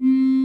Mm.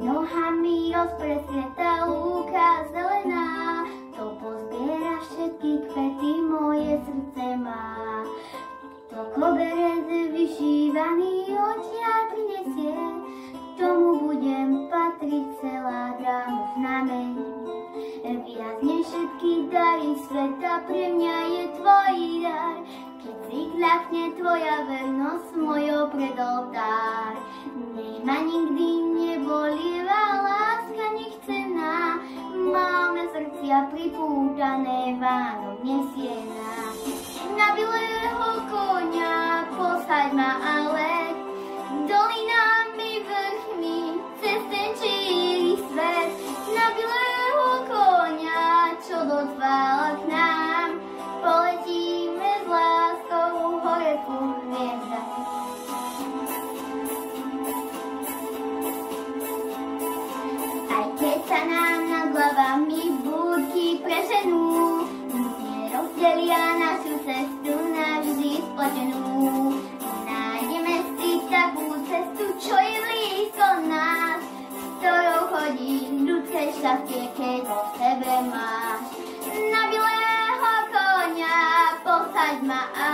Nohami rozpresvieta lúka zelená, to pozbiera všetky kvety moje srdce má. To koberec vyšívaný odtiaľ, Viac než všetky dary sveta pre mňa je tvoj dar. Keď zikľachne tvoja vernosť mojou pred oltár. Nej ma nikdy nebolieva láska nechcená. Máme srdcia pripútané nesie nás. sa chce, keď sebe máš. Na milého konia posaď ma a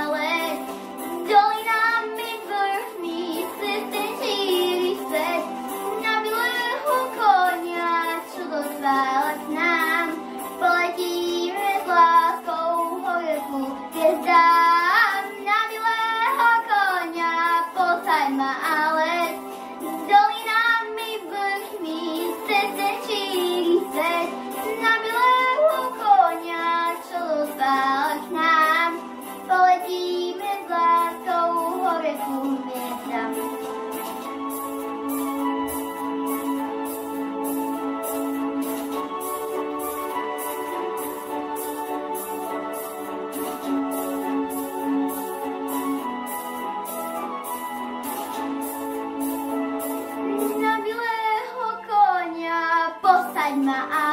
my eyes.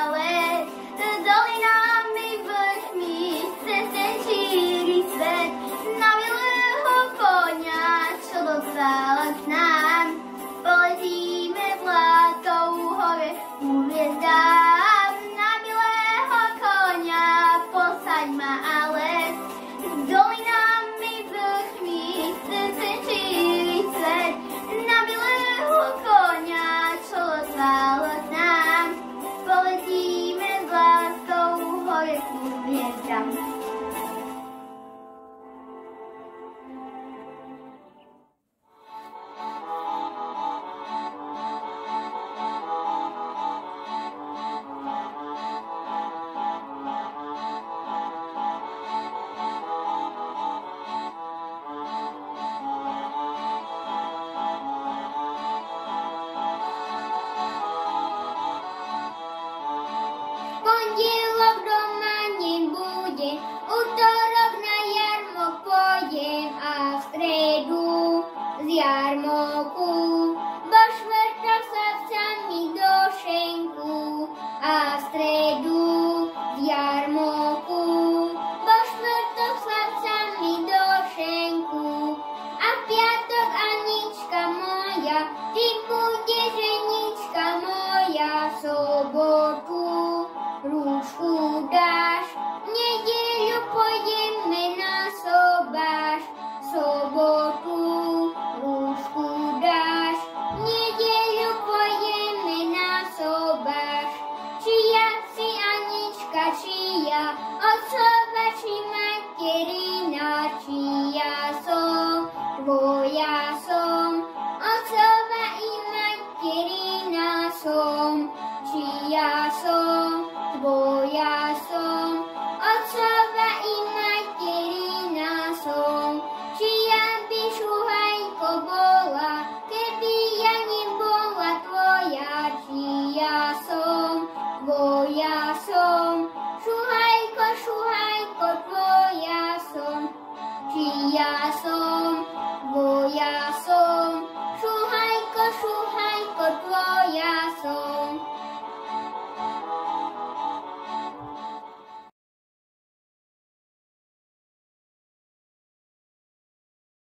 pondelok doma nebudem, útorok na jarmok pôjdem a v stredu z jarmoku